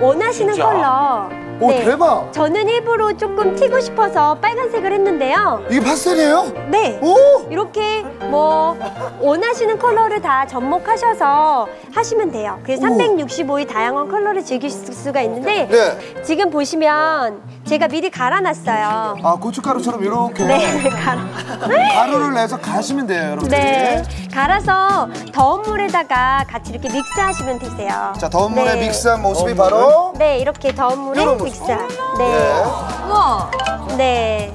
원하시는 진짜? 컬러. 오, 대박. 저는 일부러 조금 튀고 싶어서 빨간색을 했는데요. 이게 파스텔이에요? 네. 오! 이렇게 뭐 원하시는 컬러를 다 접목하셔서 하시면 돼요. 그래서 365일 다양한 컬러를 즐길 수가 있는데 네. 지금 보시면 제가 미리 갈아놨어요. 아, 고춧가루처럼 이렇게 네, 갈아. 가루를 내서 가시면 돼요, 여러분들. 네, 갈아서 더운 물에다가 같이 이렇게 믹스하시면 되세요. 자, 더운 물에 네. 믹스한 모습이 바로 네, 이렇게 더운 물에 이런 모습. 믹스. 예. 네, 우와. 네.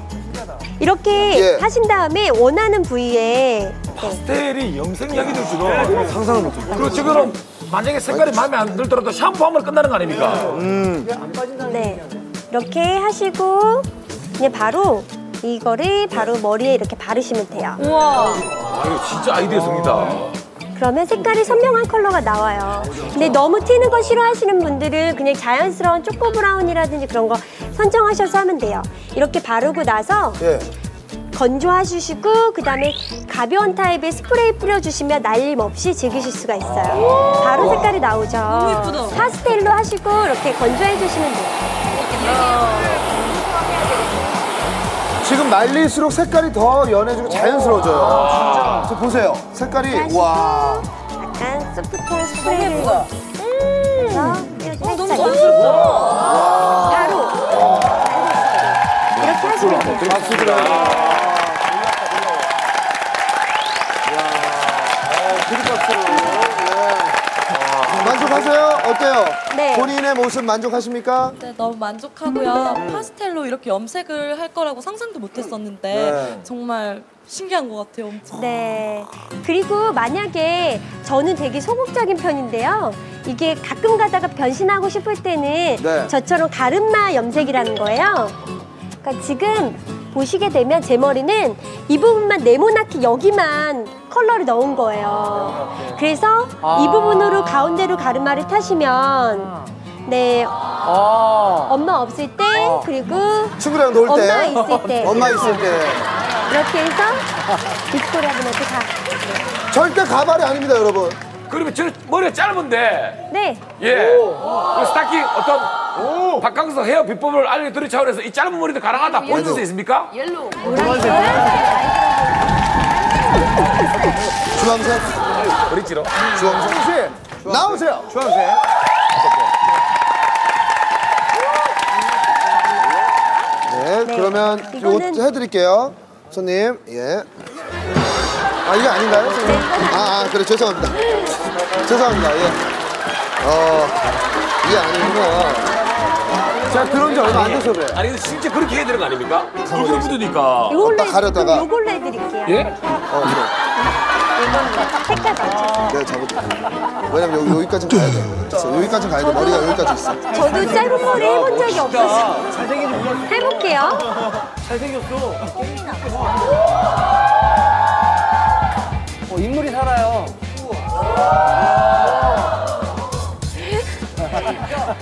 이렇게 예. 하신 다음에 원하는 부위에 파스텔이 염색약이 될 줄은 상상을 못해요. 그리고 지금 만약에 색깔이 마음에 안 들더라도 샴푸하면 끝나는 거 아닙니까? 네 이렇게 하시고 그냥 바로 이거를 바로 머리에 이렇게 바르시면 돼요. 우와. 아, 이거 진짜 아이디어성이다. 그러면 색깔이 선명한 컬러가 나와요. 근데 너무 튀는 거 싫어하시는 분들은 그냥 자연스러운 초코 브라운이라든지 그런 거 선정하셔서 하면 돼요. 이렇게 바르고 나서 예. 건조해주시고 그다음에 가벼운 타입의 스프레이 뿌려주시면 날림 없이 즐기실 수가 있어요. 바로 색깔이 나오죠. 너무 예쁘다. 파스텔로 하시고 이렇게 건조해주시면 돼요. 지금 말릴수록 색깔이 더 연해지고 자연스러워져요. 진짜. 보세요. 색깔이 와. 약간 소프트한 스프레이를 해서 너무 살짝 자연스럽다. 바로 이렇게 하시면 돼요. 박수 들어요. 만족하세요? 어때요? 네. 본인의 모습 만족하십니까? 네, 너무 만족하고요. 파스텔로 이렇게 염색을 할 거라고 상상도 못했었는데 네. 정말 신기한 것 같아요. 엄청. 네. 그리고 만약에 저는 되게 소극적인 편인데요. 이게 가끔 가다가 변신하고 싶을 때는 네. 저처럼 가르마 염색이라는 거예요. 그러니까 지금 보시게 되면 제 머리는 이 부분만 네모나게 여기만 컬러를 넣은 거예요. 그래서 이 부분으로 가운데로 가르마를 타시면 네 엄마 없을 때 그리고 친구랑 놀 때. 엄마 있을 때 엄마 있을 때. 이렇게 해서 빅토리 아버한테 가. 절대 가발이 아닙니다, 여러분. 그러면 저 머리가 짧은데 네. 예. 그 스타킹 어떤 박강석 헤어 비법을 알려드릴 차원에서 이 짧은 머리도 가능하다 보여줄 수 있습니까? 주황색. 브릿지로. 주황색. 나오세요. 주황색. 네, 그러면 이거는- 이거 해드릴게요. 손님, 예. 아, 이게 아닌가요? 손님? 네, 아, 아, 그래, 죄송합니다. 죄송합니다, 예. 어, 이게 아니구나. 제가 들어온 지 얼마 안 돼서 그래. 아니 근데 진짜 그렇게 해야 되는 거 아닙니까? 얼굴 묻으니까. 요걸로 딱 가렸다가. 해- 요걸로 해드릴게요. 예? 어, 그래. 요걸로 색깔 맞춰서. 내가 잡을게. 왜냐면 여기, 여기까지 가야 돼. 그래서 여기까지 가야 돼. 머리가 여기까지 있어. 저도 짧은 머리 해본 적이 없어서 해볼게요. 어,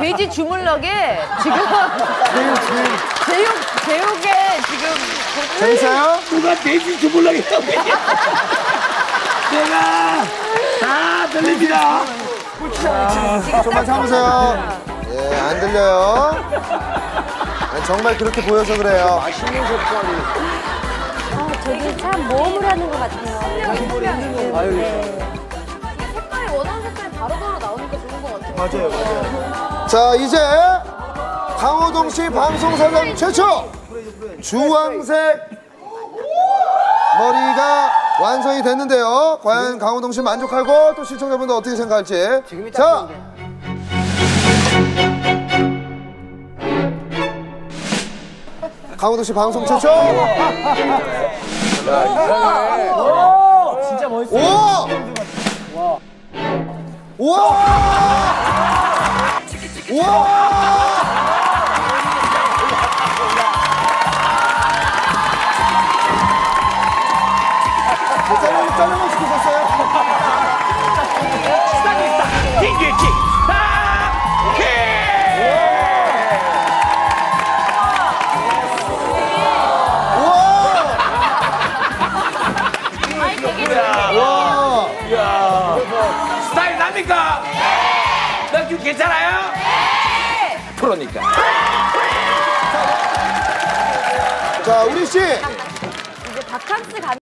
돼지 주물럭에 지금 제육 제육 에 지금 재밌어요? 누가 돼지 주물럭 있다고 내가 다 들립니다. 좀만 참으세요. 예, 안 들려요. 아니, 정말 그렇게 보여서 그래요. 맛있는 색깔이. 아, 저도 참 모험을 하는 것 같아요. 아유, 네. 색깔이 원하는 색깔이 바로바로 나오니까 좋은 것 같아요. 자, 이제 강호동 씨 방송사장 최초 주황색 머리가 완성이 됐는데요. 과연 강호동 씨 만족하고 또 시청자분들 어떻게 생각할지. 자. 강호동 씨 방송 최초. 진짜 멋있어. 우와! 우와! 우와! 잘라, 잘라만 시키셨어요? 킹기킹 스타일 납니까? 네! 괜찮아요? 그러니까. 자, 우리 씨. 이제 바캉스 가는